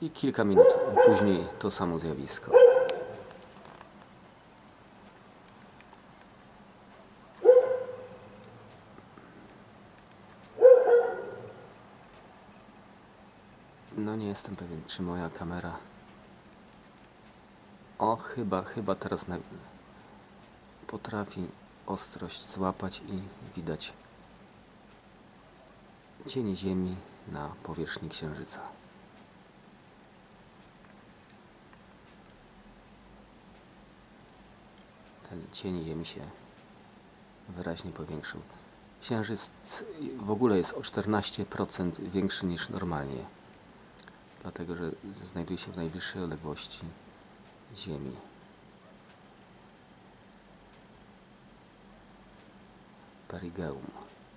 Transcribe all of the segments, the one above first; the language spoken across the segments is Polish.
i kilka minut później to samo zjawisko. No nie jestem pewien, czy moja kamera... O, chyba, chyba teraz na... potrafi ostrość złapać i widać cień Ziemi na powierzchni Księżyca. Cień Ziemi się wyraźnie powiększył. Księżyc w ogóle jest o 14% większy niż normalnie, dlatego że znajduje się w najbliższej odległości Ziemi. Perigeum,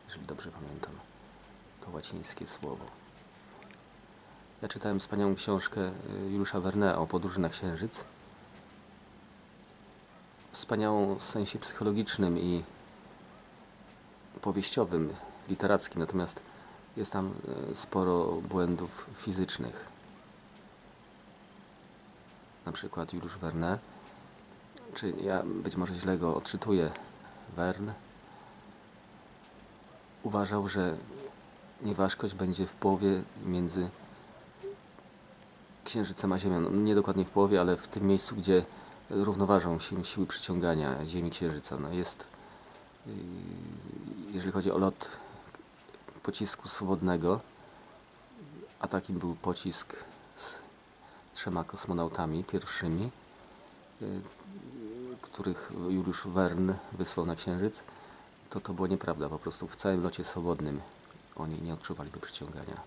jeżeli dobrze pamiętam to łacińskie słowo. Ja czytałem wspaniałą książkę y, Juliusza Verne o podróży na Księżyc. Wspaniałą w sensie psychologicznym i powieściowym, literackim, natomiast jest tam y, sporo błędów fizycznych. Na przykład Juliusz Verne, czy ja być może źle go odczytuję, Verne, uważał, że nieważkość będzie w połowie między Księżycem a Ziemią. No, nie dokładnie w połowie, ale w tym miejscu, gdzie równoważą się siły przyciągania Ziemi Księżyca. No jest, y, jeżeli chodzi o lot pocisku swobodnego, a takim był pocisk z trzema kosmonautami pierwszymi, y, których Juliusz Verne wysłał na Księżyc, to to było nieprawda. Po prostu w całym locie swobodnym oni nie odczuwaliby przyciągania.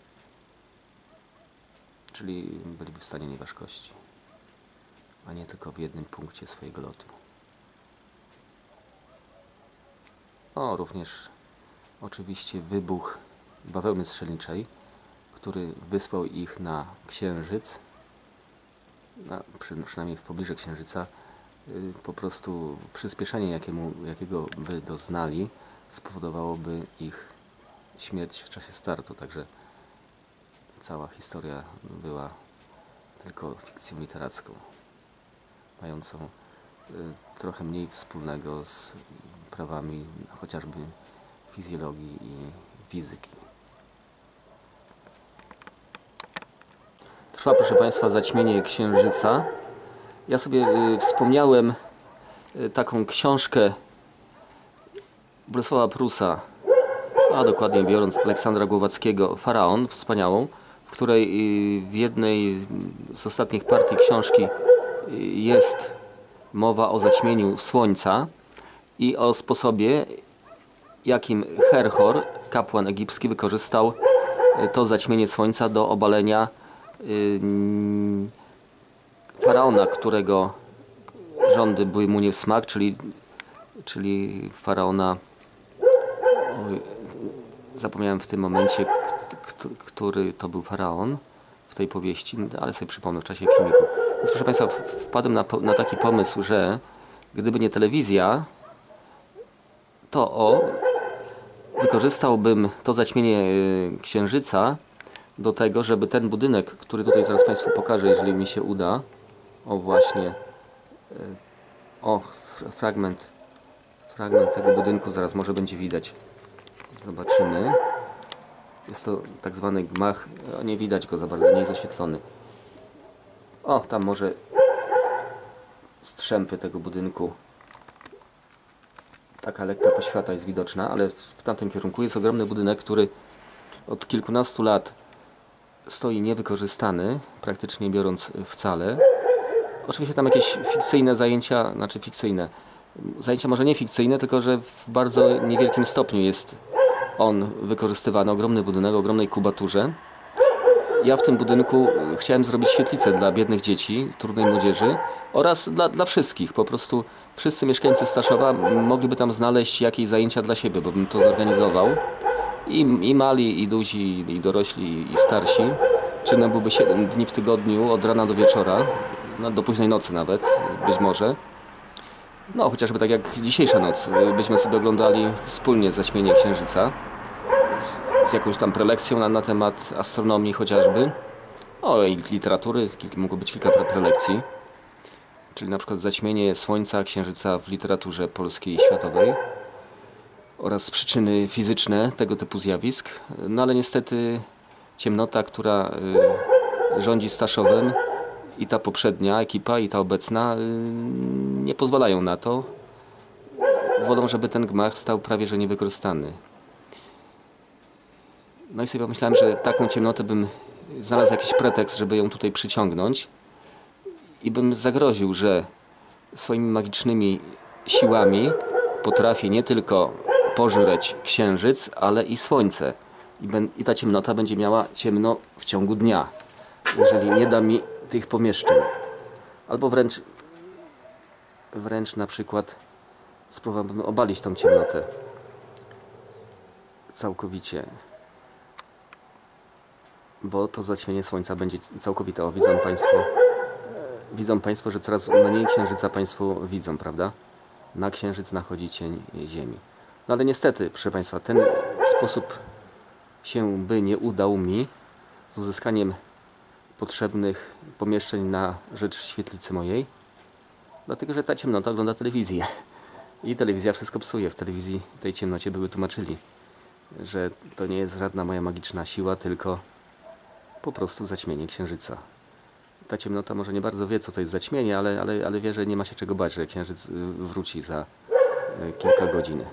Czyli byliby w stanie nieważkości, a nie tylko w jednym punkcie swojego lotu. O, również oczywiście wybuch bawełny strzelniczej, który wysłał ich na Księżyc, na, przy, przynajmniej w pobliżu Księżyca, y, po prostu przyspieszenie, jakiemu, jakiego by doznali, spowodowałoby ich śmierć w czasie startu, także cała historia była tylko fikcją literacką, mającą y, trochę mniej wspólnego z prawami chociażby fizjologii i fizyki. Trwa, proszę Państwa, zaćmienie Księżyca. Ja sobie y, wspomniałem y, taką książkę Bolesława Prusa a dokładnie biorąc Aleksandra Głowackiego Faraon, wspaniałą, w której w jednej z ostatnich partii książki jest mowa o zaćmieniu słońca i o sposobie, jakim Herhor, kapłan egipski, wykorzystał y, to zaćmienie słońca do obalenia faraona, którego rządy były mu nie w smak, czyli, czyli faraona Zapomniałem w tym momencie, który to był faraon w tej powieści, ale sobie przypomnę w czasie filmiku. Więc proszę Państwa, wpadłem na, na taki pomysł, że gdyby nie telewizja, to o, wykorzystałbym to zaćmienie y, księżyca do tego, żeby ten budynek, który tutaj zaraz Państwu pokażę, jeżeli mi się uda, o właśnie, y, o fragment, fragment tego budynku zaraz może będzie widać. Zobaczymy. Jest to tak zwany gmach. Nie widać go za bardzo, nie jest zaświetlony. O, tam może strzępy tego budynku. Taka lekka poświata jest widoczna, ale w tamtym kierunku jest ogromny budynek, który od kilkunastu lat stoi niewykorzystany, praktycznie biorąc wcale. Oczywiście tam jakieś fikcyjne zajęcia, znaczy fikcyjne, zajęcia może nie fikcyjne, tylko że w bardzo niewielkim stopniu jest on wykorzystywany, ogromny budynek, ogromnej kubaturze. Ja w tym budynku chciałem zrobić świetlicę dla biednych dzieci, trudnej młodzieży oraz dla, dla wszystkich. Po prostu wszyscy mieszkańcy Staszowa mogliby tam znaleźć jakieś zajęcia dla siebie, bo bym to zorganizował. I, i mali, i duzi, i dorośli, i starsi. Czynny byłby 7 dni w tygodniu, od rana do wieczora, no, do późnej nocy nawet, być może. No, chociażby tak jak dzisiejsza noc, byśmy sobie oglądali wspólnie zaćmienie Księżyca z jakąś tam prelekcją na, na temat astronomii chociażby. no i literatury, mogło być kilka pre- prelekcji, czyli na przykład zaćmienie Słońca, Księżyca w literaturze polskiej i światowej oraz przyczyny fizyczne tego typu zjawisk, no ale niestety ciemnota, która y, rządzi Staszowem i ta poprzednia ekipa i ta obecna y, nie pozwalają na to. Wolą, żeby ten gmach stał prawie że niewykorzystany. No i sobie pomyślałem, że taką ciemnotę bym znalazł jakiś pretekst, żeby ją tutaj przyciągnąć i bym zagroził, że swoimi magicznymi siłami potrafi nie tylko pożreć księżyc, ale i słońce. I, ben, I ta ciemnota będzie miała ciemno w ciągu dnia, jeżeli nie da mi tych pomieszczeń. Albo wręcz, wręcz na przykład spróbowałbym obalić tą ciemnotę całkowicie. Bo to zaćmienie słońca będzie całkowite. O, widzą Państwo, widzą Państwo, że coraz mniej księżyca Państwo widzą, prawda? Na księżyc nachodzi cień Ziemi. No ale niestety, proszę Państwa, ten sposób się by nie udał mi z uzyskaniem potrzebnych pomieszczeń na rzecz świetlicy mojej, dlatego że ta ciemnota ogląda telewizję. I telewizja wszystko psuje. W telewizji tej ciemnocie były tłumaczyli, że to nie jest żadna moja magiczna siła, tylko po prostu zaćmienie księżyca. Ta ciemnota może nie bardzo wie, co to jest zaćmienie, ale, ale, ale wie, że nie ma się czego bać, że księżyc y, wróci za y, kilka godzin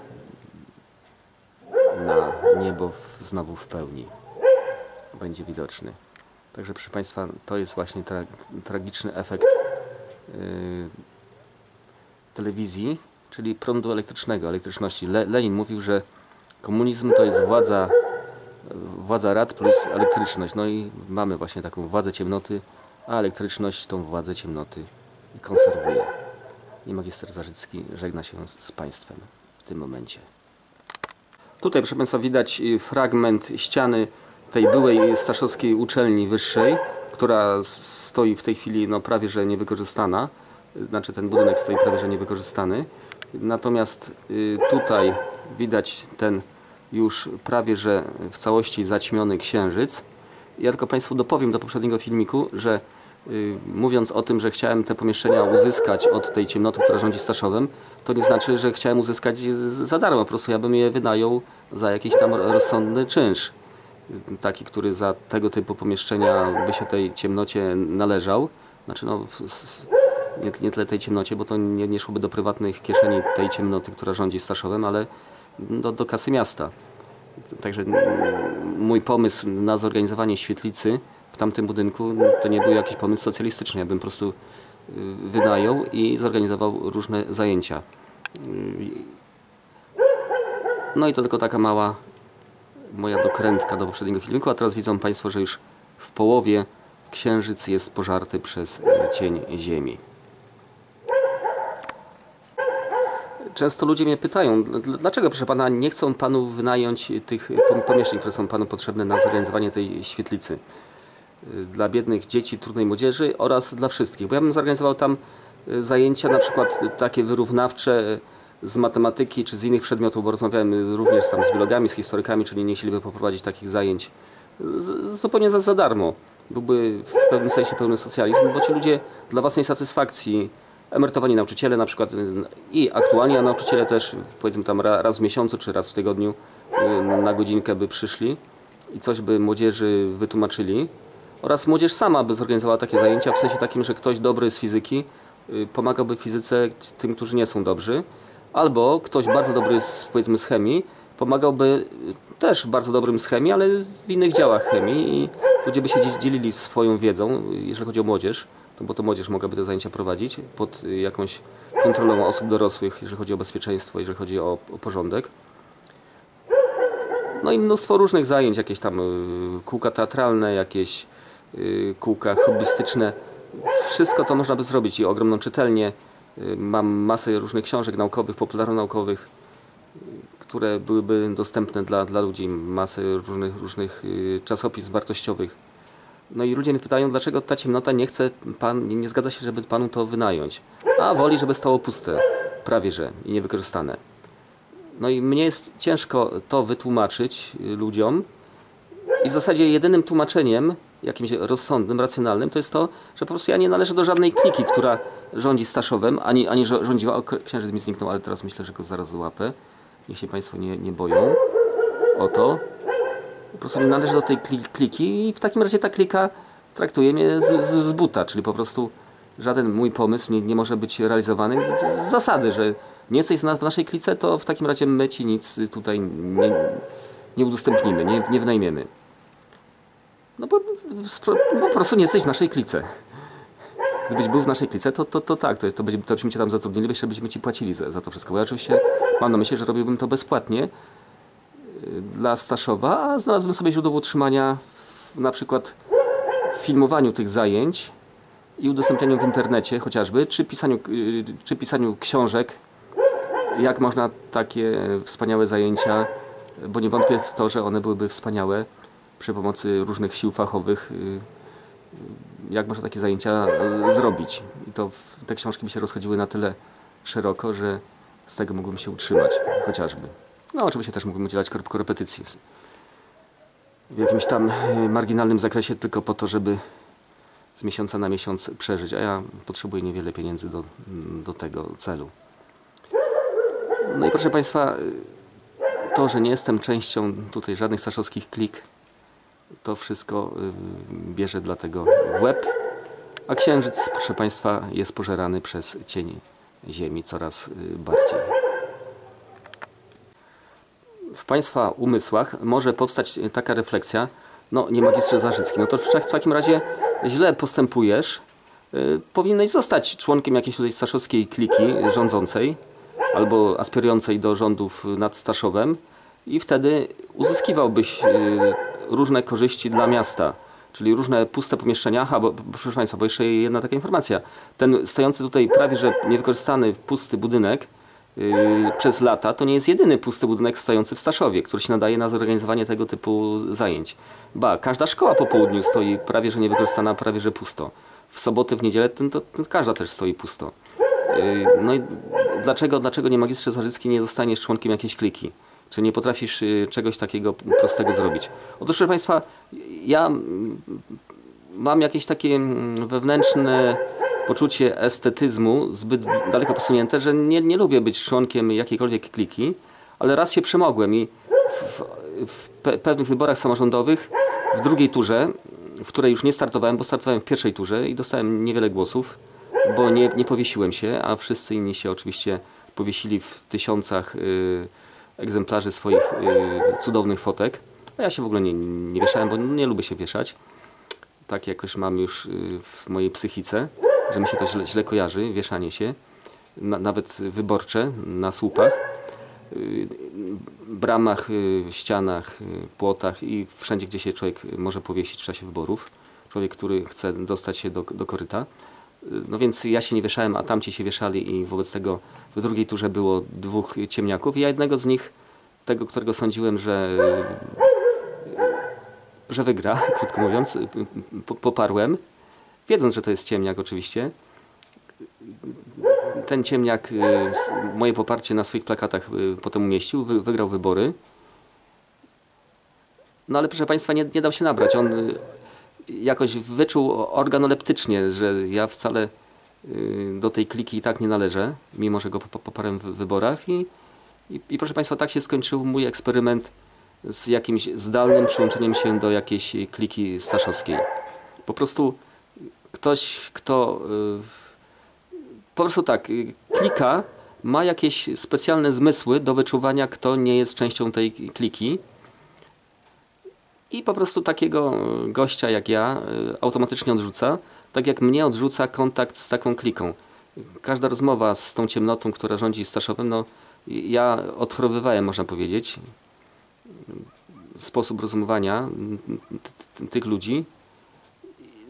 na niebo w, znowu w pełni. Będzie widoczny. Także proszę Państwa, to jest właśnie tra tragiczny efekt yy, telewizji, czyli prądu elektrycznego, elektryczności. Le Lenin mówił, że komunizm to jest władza, władza rad plus elektryczność. No i mamy właśnie taką władzę ciemnoty, a elektryczność tą władzę ciemnoty konserwuje. I magister Zarzycki żegna się z Państwem w tym momencie. Tutaj, proszę Państwa, widać y, fragment ściany tej byłej Staszowskiej Uczelni Wyższej, która stoi w tej chwili no, prawie że niewykorzystana. Znaczy ten budynek stoi prawie że niewykorzystany. Natomiast y, tutaj widać ten już prawie że w całości zaćmiony księżyc. Ja tylko Państwu dopowiem do poprzedniego filmiku, że y, mówiąc o tym, że chciałem te pomieszczenia uzyskać od tej ciemnoty, która rządzi Staszowem, to nie znaczy, że chciałem uzyskać za darmo. Po prostu ja bym je wynajął za jakiś tam rozsądny czynsz. Taki, który za tego typu pomieszczenia by się tej ciemnocie należał. Znaczy no, nie, nie tyle tej ciemnocie, bo to nie, nie szłoby do prywatnych kieszeni tej ciemnoty, która rządzi Staszowem, ale do, do kasy miasta. Także mój pomysł na zorganizowanie świetlicy w tamtym budynku to nie był jakiś pomysł socjalistyczny. Ja bym po prostu wynajął i zorganizował różne zajęcia. No i to tylko taka mała moja dokrętka do poprzedniego filmiku, a teraz widzą Państwo, że już w połowie księżyc jest pożarty przez cień Ziemi. Często ludzie mnie pytają, dlaczego proszę Pana nie chcą Panu wynająć tych pomieszczeń, które są Panu potrzebne na zorganizowanie tej świetlicy dla biednych dzieci, trudnej młodzieży oraz dla wszystkich. Bo ja bym zorganizował tam zajęcia na przykład takie wyrównawcze z matematyki czy z innych przedmiotów, bo rozmawiałem również tam z biologami, z historykami, czyli nie chcieliby poprowadzić takich zajęć zupełnie za, za darmo. Byłby w pewnym sensie pełny socjalizm, bo ci ludzie dla własnej satysfakcji, emerytowani nauczyciele na przykład i aktualni, nauczyciele też powiedzmy tam raz w miesiącu czy raz w tygodniu na godzinkę by przyszli i coś by młodzieży wytłumaczyli oraz młodzież sama by zorganizowała takie zajęcia w sensie takim, że ktoś dobry z fizyki pomagałby w fizyce tym, którzy nie są dobrzy albo ktoś bardzo dobry z, powiedzmy z chemii pomagałby też bardzo dobrym z chemii, ale w innych działach chemii i ludzie by się dzielili swoją wiedzą, jeżeli chodzi o młodzież, to bo to młodzież mogłaby te zajęcia prowadzić pod jakąś kontrolą osób dorosłych, jeżeli chodzi o bezpieczeństwo, jeżeli chodzi o, o porządek. No i mnóstwo różnych zajęć, jakieś tam kółka teatralne, jakieś kółka hobbystyczne. Wszystko to można by zrobić i ogromną czytelnię. Mam masę różnych książek naukowych, popularno-naukowych, które byłyby dostępne dla, dla ludzi, masę różnych, różnych czasopism wartościowych. No i ludzie mnie pytają, dlaczego ta ciemnota nie chce pan, nie, nie zgadza się, żeby panu to wynająć. A woli, żeby stało puste, prawie że i niewykorzystane. No i mnie jest ciężko to wytłumaczyć ludziom i w zasadzie jedynym tłumaczeniem jakimś rozsądnym, racjonalnym, to jest to, że po prostu ja nie należę do żadnej kliki, która rządzi Staszowem, ani, ani rządziła, o, księżyc mi zniknął, ale teraz myślę, że go zaraz złapę. Niech się Państwo nie, nie boją o to. Po prostu nie należę do tej kliki i w takim razie ta klika traktuje mnie z, z, z buta, czyli po prostu żaden mój pomysł nie, nie może być realizowany z zasady, że nie jesteś w naszej klice, to w takim razie my ci nic tutaj nie, nie udostępnimy, nie, nie wynajmiemy. No bo, bo, po prostu nie jesteś w naszej klice. Gdybyś był w naszej klice, to, to, to tak, to, to, byśmy cię tam zatrudnili, byśmy ci płacili za, za to wszystko. Bo ja oczywiście mam na myśli, że robiłbym to bezpłatnie dla Staszowa, a znalazłbym sobie źródło utrzymania na przykład w filmowaniu tych zajęć i udostępnianiu w internecie chociażby, czy pisaniu, y, czy pisaniu książek, jak można takie wspaniałe zajęcia, bo nie wątpię w to, że one byłyby wspaniałe przy pomocy różnych sił fachowych, y, jak można takie zajęcia zrobić. I to te książki by się rozchodziły na tyle szeroko, że z tego mógłbym się utrzymać chociażby. No oczywiście też mógłbym udzielać korepetycji w jakimś tam y, marginalnym zakresie tylko po to, żeby z miesiąca na miesiąc przeżyć, a ja potrzebuję niewiele pieniędzy do, do tego celu. No i proszę Państwa, to, że nie jestem częścią tutaj żadnych staszowskich klik, to wszystko y, bierze dlatego w łeb, a księżyc, proszę Państwa, jest pożerany przez cień Ziemi coraz y, bardziej. W Państwa umysłach może powstać taka refleksja, no nie magistrze Zarzycki, no to w takim razie źle postępujesz, y, powinieneś zostać członkiem jakiejś tutaj staszowskiej kliki rządzącej albo aspirującej do rządów nad Staszowem i wtedy uzyskiwałbyś y, różne korzyści dla miasta, czyli różne puste pomieszczenia. Aha, bo, proszę Państwa, bo jeszcze jedna taka informacja. Ten stojący tutaj prawie że niewykorzystany pusty budynek przez lata, to nie jest jedyny pusty budynek stojący w Staszowie, który się nadaje na zorganizowanie tego typu zajęć. Ba, każda szkoła po południu stoi prawie że niewykorzystana, prawie że pusto. W soboty, w niedzielę to, to, to każda też stoi pusto. Yy, no i dlaczego, dlaczego nie magistrze Zarzycki nie zostaniesz członkiem jakiejś kliki? Czy nie potrafisz yy, czegoś takiego prostego zrobić? Otóż, proszę Państwa, ja mam jakieś takie mm, wewnętrzne poczucie estetyzmu zbyt daleko posunięte, że nie, nie lubię być członkiem jakiejkolwiek kliki, ale raz się przemogłem i w, w pe pewnych wyborach samorządowych w drugiej turze, w której już nie startowałem, bo startowałem w pierwszej turze i dostałem niewiele głosów, bo nie, nie powiesiłem się, a wszyscy inni się oczywiście powiesili w tysiącach y, egzemplarzy swoich y, cudownych fotek. A ja się w ogóle nie, nie wieszałem, bo nie lubię się wieszać. Tak jakoś mam już y, w mojej psychice, że mi się to źle, źle kojarzy, wieszanie się. Na, nawet wyborcze na słupach, y, bramach, y, ścianach, y, płotach i wszędzie, gdzie się człowiek może powiesić w czasie wyborów. Człowiek, który chce dostać się do, do koryta. No więc ja się nie wieszałem, a tamci się wieszali i wobec tego w drugiej turze było dwóch ciemniaków. Ja jednego z nich, tego, którego sądziłem, że, że wygra, krótko mówiąc, poparłem. Wiedząc, że to jest ciemniak oczywiście. Ten ciemniak moje poparcie na swoich plakatach potem umieścił, wygrał wybory. No ale proszę Państwa, nie, nie dał się nabrać. On jakoś wyczuł organoleptycznie, że ja wcale y, do tej kliki i tak nie należę, mimo że go poparłem w wyborach i, i, i, proszę Państwa, tak się skończył mój eksperyment z jakimś zdalnym przyłączeniem się do jakiejś kliki staszowskiej. Po prostu ktoś, kto y, po prostu tak, y, klika ma jakieś specjalne zmysły do wyczuwania, kto nie jest częścią tej kliki i po prostu takiego gościa jak ja y, automatycznie odrzuca, tak jak mnie odrzuca kontakt z taką kliką. Każda rozmowa z tą ciemnotą, która rządzi Staszowem, no ja odchorowywałem, można powiedzieć, sposób rozumowania tych ludzi.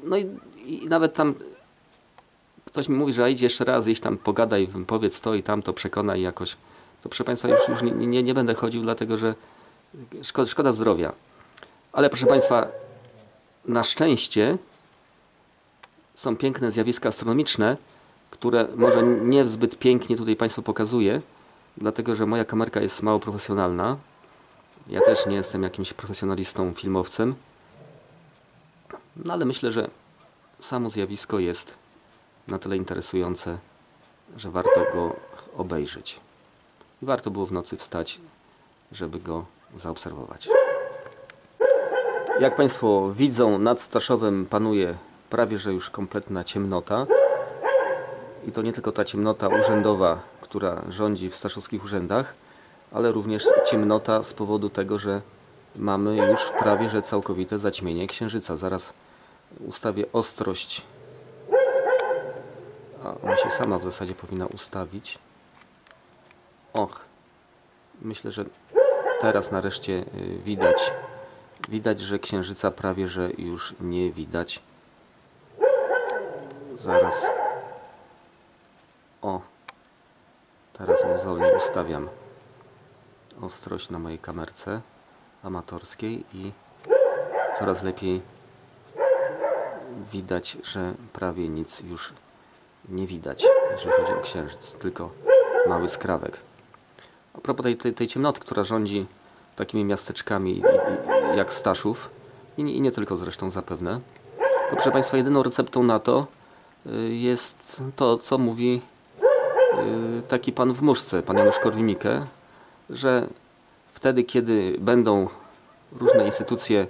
No i, i, nawet tam ktoś mi mówi, że idź jeszcze raz, iść tam pogadaj, powiedz to i tamto, przekonaj jakoś. To proszę Państwa, już, już nie, nie, nie będę chodził, dlatego że szkoda, szkoda zdrowia. Ale proszę Państwa, na szczęście są piękne zjawiska astronomiczne, które może nie zbyt pięknie tutaj Państwu pokazuję, dlatego że moja kamerka jest mało profesjonalna. Ja też nie jestem jakimś profesjonalistą, filmowcem. No ale myślę, że samo zjawisko jest na tyle interesujące, że warto go obejrzeć. I warto było w nocy wstać, żeby go zaobserwować. Jak Państwo widzą, nad Staszowem panuje prawie że już kompletna ciemnota. I to nie tylko ta ciemnota urzędowa, która rządzi w staszowskich urzędach, ale również ciemnota z powodu tego, że mamy już prawie że całkowite zaćmienie księżyca. Zaraz ustawię ostrość. A ona się sama w zasadzie powinna ustawić. Och, myślę, że teraz nareszcie y, widać, widać, że księżyca prawie że już nie widać. Zaraz. O, teraz mozolnie ustawiam ostrość na mojej kamerce amatorskiej i coraz lepiej widać, że prawie nic już nie widać, jeżeli chodzi o księżyc, tylko mały skrawek. A propos tej, tej, tej ciemnoty, która rządzi takimi miasteczkami jak Staszów i nie, i nie tylko zresztą zapewne, to proszę Państwa, jedyną receptą na to y, jest to, co mówi y, taki pan w muszce, pan Janusz Korwin-Mikke, że wtedy, kiedy będą różne instytucje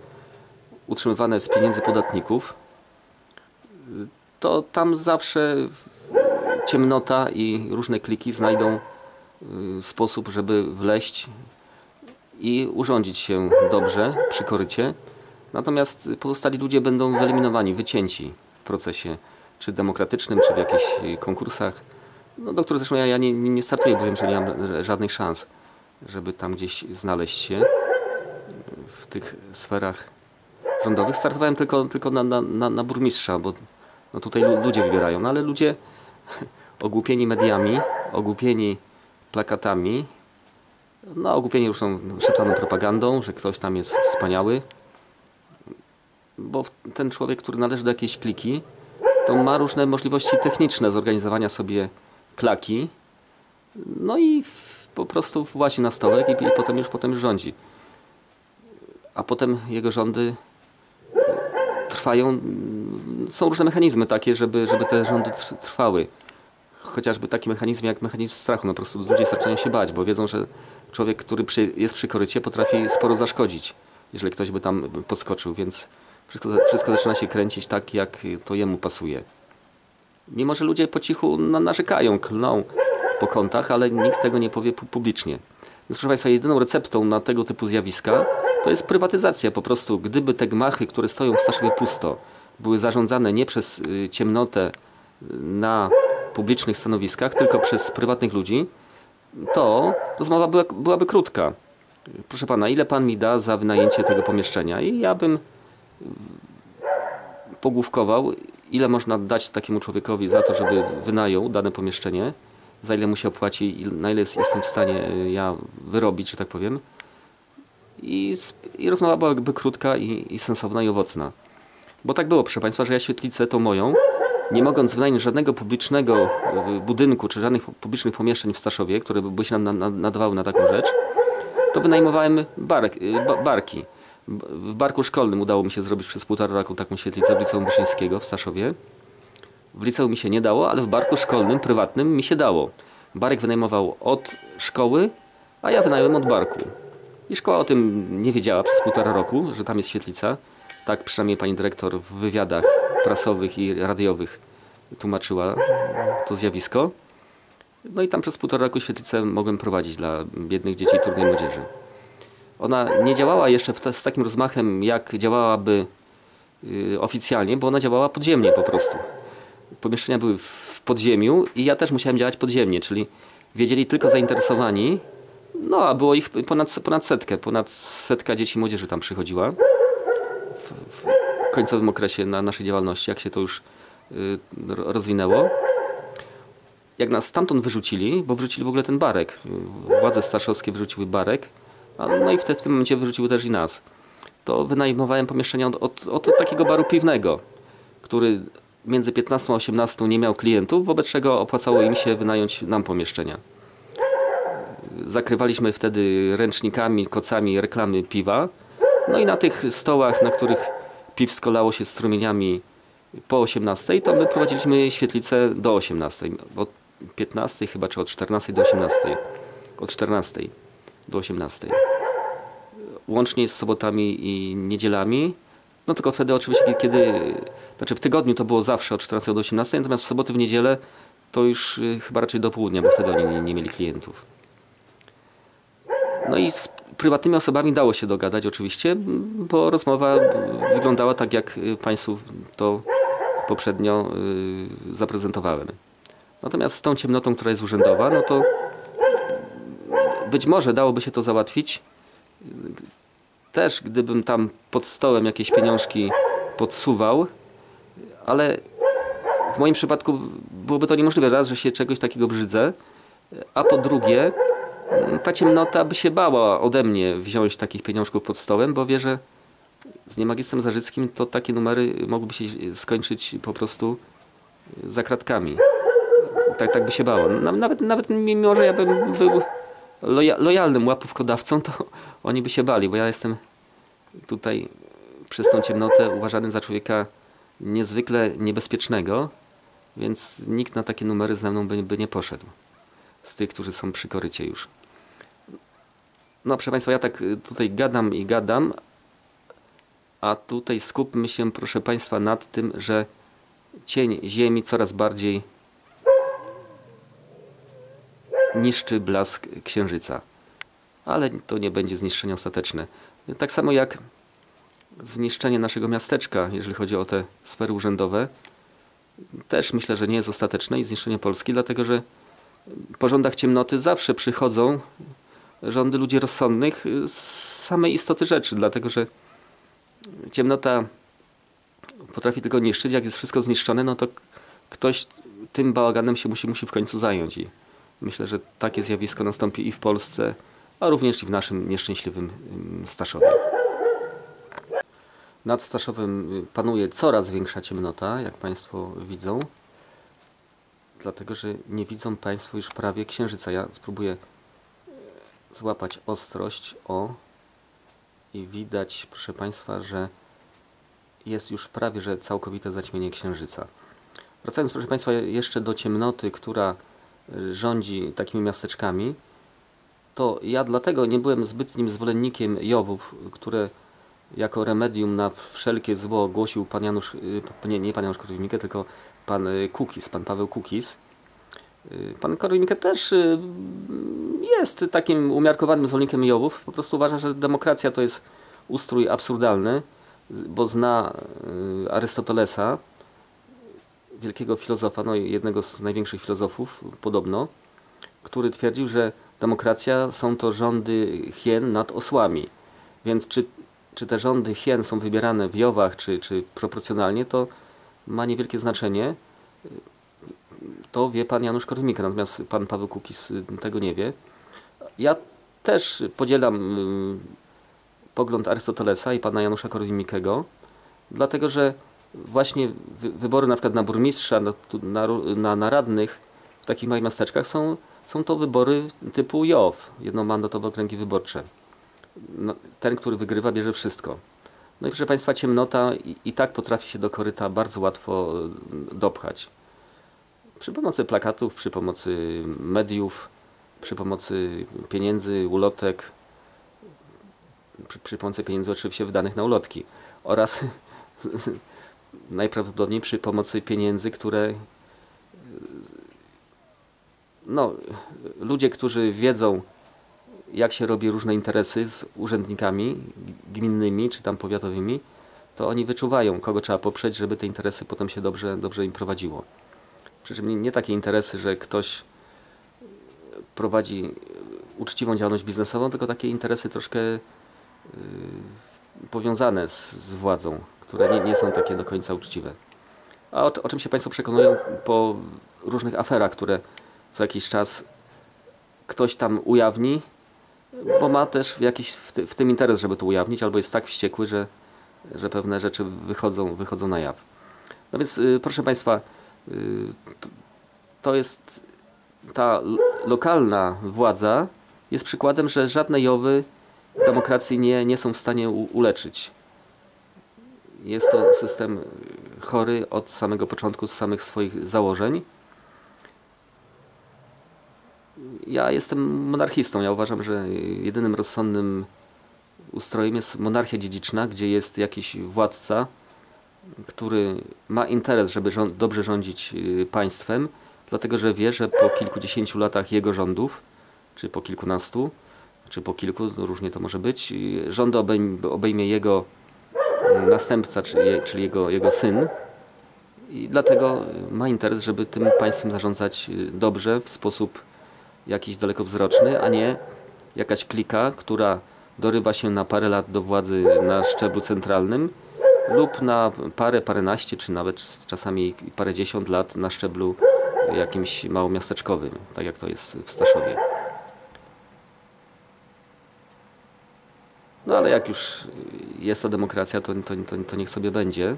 utrzymywane z pieniędzy podatników, to tam zawsze ciemnota i różne kliki znajdą y, sposób, żeby wleść i urządzić się dobrze przy korycie. Natomiast pozostali ludzie będą wyeliminowani, wycięci w procesie czy demokratycznym, czy w jakichś konkursach, no, do których zresztą ja, ja nie, nie startuję, bo wiem, że nie mam żadnych szans, żeby tam gdzieś znaleźć się w tych sferach rządowych. Startowałem tylko, tylko na, na, na burmistrza, bo no tutaj ludzie wybierają, no ale ludzie ogłupieni mediami, ogłupieni plakatami, no ogłupieni już są szeptaną propagandą, że ktoś tam jest wspaniały, bo ten człowiek, który należy do jakiejś kliki, to ma różne możliwości techniczne zorganizowania sobie klaki, no i po prostu właśnie na stołek i, i potem już potem rządzi. A potem jego rządy trwają, są różne mechanizmy takie, żeby, żeby te rządy trwały. Chociażby taki mechanizm jak mechanizm strachu. No po prostu ludzie zaczynają się bać, bo wiedzą, że człowiek, który jest przy korycie potrafi sporo zaszkodzić, jeżeli ktoś by tam podskoczył, więc wszystko, wszystko zaczyna się kręcić tak, jak to jemu pasuje. Mimo, że ludzie po cichu narzekają, klną po kątach, ale nikt tego nie powie publicznie. Więc proszę Państwa, jedyną receptą na tego typu zjawiska to jest prywatyzacja. Po prostu, gdyby te gmachy, które stoją w Staszowie pusto, były zarządzane nie przez y, ciemnotę y, na publicznych stanowiskach, tylko przez prywatnych ludzi, to rozmowa była, byłaby krótka. Proszę Pana, ile Pan mi da za wynajęcie tego pomieszczenia? I ja bym pogłówkował, ile można dać takiemu człowiekowi za to, żeby wynajął dane pomieszczenie, za ile mu się opłaci, na ile jestem w stanie y, ja wyrobić, że tak powiem. I, i rozmowa byłaby krótka i, i sensowna i owocna. Bo tak było, proszę Państwa, że ja świetlicę tą moją, nie mogąc wynająć żadnego publicznego y, budynku, czy żadnych publicznych pomieszczeń w Staszowie, które by się nadawały na taką rzecz, to wynajmowałem y, barki. W barku szkolnym udało mi się zrobić przez półtora roku taką świetlicę liceum Wyszyńskiego w Staszowie. W liceum mi się nie dało, ale w barku szkolnym, prywatnym mi się dało. Barek wynajmował od szkoły, a ja wynająłem od barku. I szkoła o tym nie wiedziała przez półtora roku, że tam jest świetlica. Tak przynajmniej pani dyrektor w wywiadach prasowych i radiowych tłumaczyła to zjawisko. No i tam przez półtora roku świetlicę mogłem prowadzić dla biednych dzieci i trudnej młodzieży. Ona nie działała jeszcze z takim rozmachem, jak działałaby y, oficjalnie, bo ona działała podziemnie po prostu. Pomieszczenia były w podziemiu i ja też musiałem działać podziemnie, czyli wiedzieli tylko zainteresowani, no a było ich ponad, ponad setkę, ponad setka dzieci i młodzieży tam przychodziła w, w końcowym okresie na naszej działalności, jak się to już y, rozwinęło. Jak nas stamtąd wyrzucili, bo wyrzucili w ogóle ten barek, władze staszowskie wyrzuciły barek, no i w, te, w tym momencie wyrzuciły też i nas. To wynajmowałem pomieszczenie od, od, od takiego baru piwnego, który między 15 a 18 nie miał klientów, wobec czego opłacało im się wynająć nam pomieszczenia. Zakrywaliśmy wtedy ręcznikami, kocami reklamy piwa. No i na tych stołach, na których piwsko lało się strumieniami po 18, to my prowadziliśmy świetlicę do 18. Od 15 chyba, czy od 14 do 18. Od 14 do 18. Łącznie z sobotami i niedzielami. No tylko wtedy oczywiście, kiedy, znaczy w tygodniu to było zawsze od 14 do 18, natomiast w soboty, w niedzielę to już y, chyba raczej do południa, bo wtedy oni nie, nie mieli klientów. No i z prywatnymi osobami dało się dogadać oczywiście, bo rozmowa wyglądała tak, jak Państwu to poprzednio y, zaprezentowałem. Natomiast z tą ciemnotą, która jest urzędowa, no to być może dałoby się to załatwić. Też gdybym tam pod stołem jakieś pieniążki podsuwał, ale w moim przypadku byłoby to niemożliwe. Raz, że się czegoś takiego brzydzę, a po drugie ta ciemnota by się bała ode mnie wziąć takich pieniążków pod stołem, bo wie, że z niemagistrem Zarzyckim to takie numery mogłyby się skończyć po prostu za kratkami. Tak, tak by się bało. Nawet, nawet mimo, że ja bym był loja, lojalnym łapówkodawcą, to oni by się bali, bo ja jestem tutaj przez tą ciemnotę uważany za człowieka niezwykle niebezpiecznego, więc nikt na takie numery ze mną by, by nie poszedł. Z tych, którzy są przy korycie już. No, proszę Państwa, ja tak tutaj gadam i gadam, a tutaj skupmy się, proszę Państwa, nad tym, że cień Ziemi coraz bardziej niszczy blask Księżyca. Ale to nie będzie zniszczenie ostateczne. Tak samo jak zniszczenie naszego miasteczka, jeżeli chodzi o te sfery urzędowe, też myślę, że nie jest ostateczne i zniszczenie Polski, dlatego że po rządach ciemnoty zawsze przychodzą rządy ludzi rozsądnych z samej istoty rzeczy, dlatego że ciemnota potrafi tylko niszczyć. Jak jest wszystko zniszczone, no to ktoś tym bałaganem się musi, musi w końcu zająć. I myślę, że takie zjawisko nastąpi i w Polsce, a również i w naszym nieszczęśliwym Staszowie. Nad Staszowem panuje coraz większa ciemnota, jak Państwo widzą. Dlatego, że nie widzą Państwo już prawie księżyca. Ja spróbuję złapać ostrość. O, i widać, proszę Państwa, że jest już prawie że całkowite zaćmienie księżyca. Wracając, proszę Państwa, jeszcze do ciemnoty, która y, rządzi takimi miasteczkami, to ja dlatego nie byłem zbytnim zwolennikiem Jowów, które jako remedium na wszelkie zło głosił pan Janusz, y, nie, nie pan Janusz Korwin-Mikke, tylko pan y, Kukis, pan Paweł Kukis. Pan Korwin-Mikke też jest takim umiarkowanym zwolennikiem Jowów. Po prostu uważa, że demokracja to jest ustrój absurdalny, bo zna y, Arystotelesa, wielkiego filozofa, no jednego z największych filozofów podobno, który twierdził, że demokracja są to rządy hien nad osłami. Więc czy, czy te rządy hien są wybierane w Jowach, czy, czy proporcjonalnie, to ma niewielkie znaczenie. To wie pan Janusz Korwin-Mikke, natomiast pan Paweł Kukis tego nie wie. Ja też podzielam y, pogląd Arystotelesa i pana Janusza Korwin-Mikkego, dlatego że właśnie wybory na przykład na burmistrza, na, na, na, na radnych w takich małych miasteczkach są, są to wybory typu JOW, jednomandatowe okręgi wyborcze. No, ten, który wygrywa, bierze wszystko. No i proszę Państwa, ciemnota i, i tak potrafi się do koryta bardzo łatwo y, dopchać. Przy pomocy plakatów, przy pomocy mediów, przy pomocy pieniędzy, ulotek, przy, przy pomocy pieniędzy oczywiście wydanych na ulotki oraz najprawdopodobniej przy pomocy pieniędzy, które no, ludzie, którzy wiedzą jak się robi różne interesy z urzędnikami gminnymi czy tam powiatowymi, to oni wyczuwają, kogo trzeba poprzeć, żeby te interesy potem się dobrze, dobrze im prowadziło. Przy czym nie takie interesy, że ktoś prowadzi uczciwą działalność biznesową, tylko takie interesy troszkę y, powiązane z, z władzą, które nie, nie, są takie do końca uczciwe. A o, o, czym się Państwo przekonują po różnych aferach, które co jakiś czas ktoś tam ujawni, bo ma też jakiś w, ty, w tym interes, żeby to ujawnić, albo jest tak wściekły, że, że pewne rzeczy wychodzą, wychodzą na jaw. No więc y, proszę Państwa, y, to, to jest ta lokalna władza jest przykładem, że żadne jowy demokracji nie, nie są w stanie u, uleczyć. Jest to system chory od samego początku, z samych swoich założeń. Ja jestem monarchistą. Ja uważam, że jedynym rozsądnym ustrojem jest monarchia dziedziczna, gdzie jest jakiś władca, który ma interes, żeby rząd, dobrze rządzić y, państwem, dlatego że wie, że po kilkudziesięciu latach jego rządów, czy po kilkunastu, czy po kilku, różnie to może być, y, rządy obejmie, jego następca, czyli jego, jego syn. I dlatego ma interes, żeby tym państwem zarządzać y, dobrze, w sposób jakiś dalekowzroczny, a nie jakaś klika, która dorywa się na parę lat do władzy na szczeblu centralnym lub na parę, paręnaście, czy nawet czasami parę dziesiąt lat na szczeblu jakimś małomiasteczkowym, tak jak to jest w Staszowie. No ale jak już jest ta demokracja, to, to, to, to niech sobie będzie.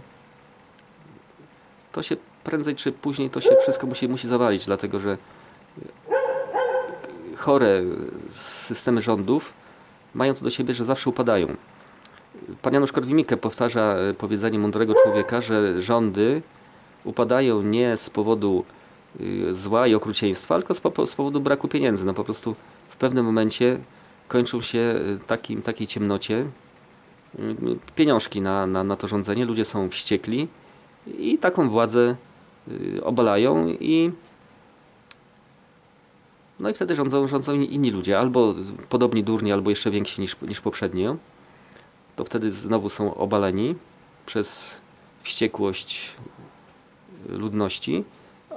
To się prędzej czy później to się wszystko musi, musi zawalić, dlatego że chore systemy rządów mają to do siebie, że zawsze upadają. Pan Janusz Korwin-Mikke powtarza e, powiedzenie mądrego człowieka, że rządy upadają nie z powodu y, zła i okrucieństwa, tylko z powodu braku pieniędzy. No po prostu w pewnym momencie kończą się y, takim, takiej ciemnocie y, pieniążki na, na, na to rządzenie. Ludzie są wściekli i taką władzę obalają i no i wtedy rządzą, rządzą inni ludzie, albo podobni durni, albo jeszcze więksi niż, niż poprzednio. To wtedy znowu są obaleni przez wściekłość ludności,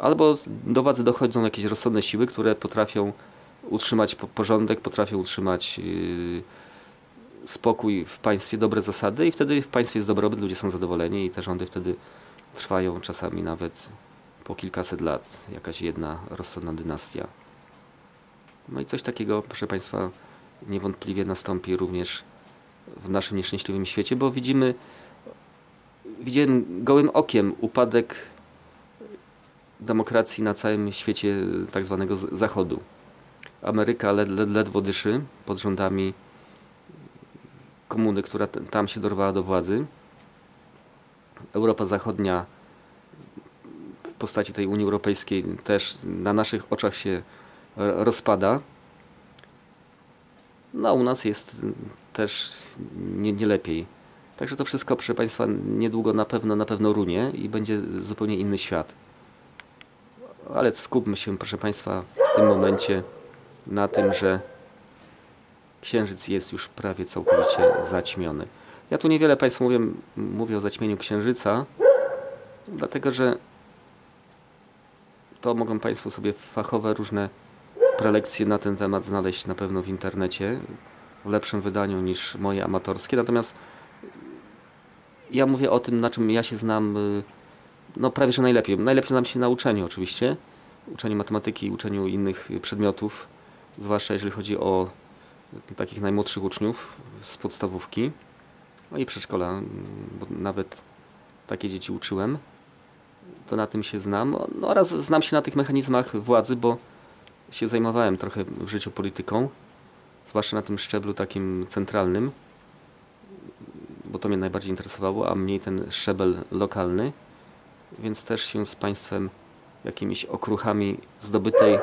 albo do władzy dochodzą jakieś rozsądne siły, które potrafią utrzymać porządek, potrafią utrzymać yy, spokój w państwie, dobre zasady i wtedy w państwie jest dobrobyt, ludzie są zadowoleni i te rządy wtedy trwają czasami nawet po kilkaset lat, jakaś jedna rozsądna dynastia. No i coś takiego, proszę Państwa, niewątpliwie nastąpi również w naszym nieszczęśliwym świecie, bo widzimy, widzimy gołym okiem upadek demokracji na całym świecie tak zwanego zachodu. Ameryka led, led, ledwo dyszy pod rządami komuny, która tam się dorwała do władzy. Europa Zachodnia w postaci tej Unii Europejskiej też na naszych oczach się rozpada. No u nas jest też nie, nie lepiej. Także to wszystko, proszę Państwa, niedługo na pewno, na pewno runie i będzie zupełnie inny świat. Ale skupmy się, proszę Państwa, w tym momencie na tym, że Księżyc jest już prawie całkowicie zaćmiony. Ja tu niewiele Państwu mówię, mówię o zaćmieniu Księżyca, dlatego że to mogą Państwo sobie fachowe różne prelekcje na ten temat znaleźć na pewno w internecie w lepszym wydaniu niż moje amatorskie. Natomiast ja mówię o tym, na czym ja się znam y, no prawie że najlepiej. Najlepiej znam się na uczeniu oczywiście, uczeniu matematyki, uczeniu innych przedmiotów, zwłaszcza jeżeli chodzi o takich najmłodszych uczniów z podstawówki, no i przedszkola, bo nawet takie dzieci uczyłem, to na tym się znam. No oraz znam się na tych mechanizmach władzy, bo się zajmowałem trochę w życiu polityką, zwłaszcza na tym szczeblu takim centralnym, bo to mnie najbardziej interesowało, a mniej ten szczebel lokalny, więc też się z państwem jakimiś okruchami zdobytej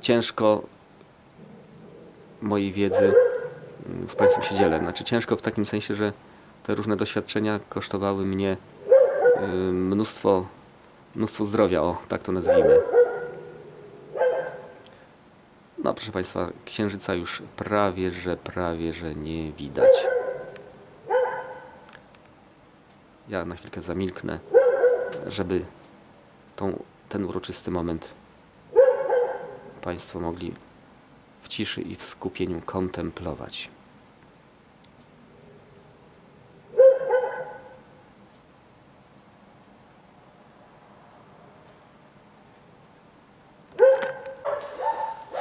ciężko mojej wiedzy mm, z państwem się dzielę. Znaczy ciężko w takim sensie, że te różne doświadczenia kosztowały mnie mnóstwo, mnóstwo zdrowia, o tak to nazwijmy. No proszę Państwa, księżyca już prawie, że prawie, że nie widać. Ja na chwilkę zamilknę, żeby tą, ten uroczysty moment Państwo mogli w ciszy i w skupieniu kontemplować.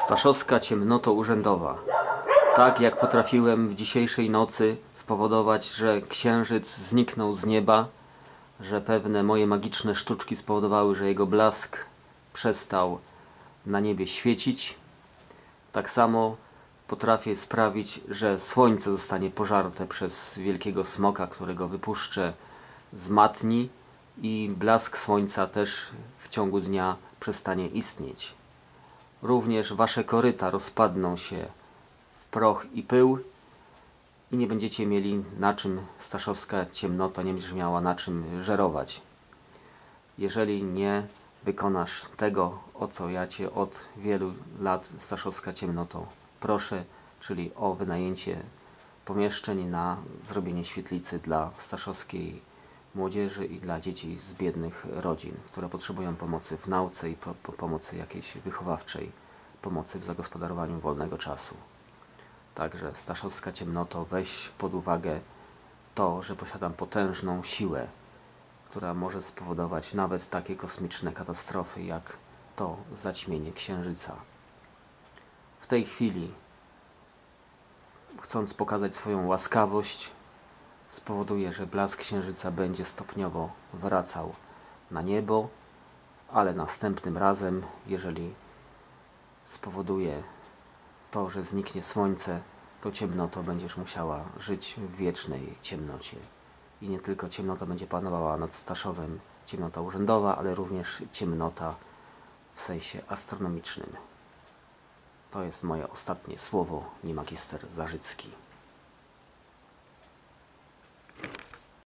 Staszowska ciemnoto urzędowa. Tak jak potrafiłem w dzisiejszej nocy spowodować, że księżyc zniknął z nieba, że pewne moje magiczne sztuczki spowodowały, że jego blask przestał na niebie świecić, tak samo potrafię sprawić, że słońce zostanie pożarte przez wielkiego smoka, którego wypuszczę z matni i blask słońca też w ciągu dnia przestanie istnieć. Również wasze koryta rozpadną się w proch i pył i nie będziecie mieli na czym staszowska ciemnota nie będzie miała na czym żerować. Jeżeli nie wykonasz tego, o co ja Cię od wielu lat Staszowska ciemnotą proszę, czyli o wynajęcie pomieszczeń na zrobienie świetlicy dla staszowskiej młodzieży i dla dzieci z biednych rodzin, które potrzebują pomocy w nauce i po, po pomocy jakiejś wychowawczej, pomocy w zagospodarowaniu wolnego czasu. Także Staszowska ciemnoto, weź pod uwagę to, że posiadam potężną siłę, która może spowodować nawet takie kosmiczne katastrofy jak to zaćmienie Księżyca. W tej chwili, chcąc pokazać swoją łaskawość, spowoduje, że blask Księżyca będzie stopniowo wracał na niebo, ale następnym razem, jeżeli spowoduje to, że zniknie Słońce, to ciemnoto będziesz musiała żyć w wiecznej ciemnocie. I nie tylko ciemnota będzie panowała nad Staszowem, ciemnota urzędowa, ale również ciemnota w sensie astronomicznym. To jest moje ostatnie słowo, nie magister Zarzycki.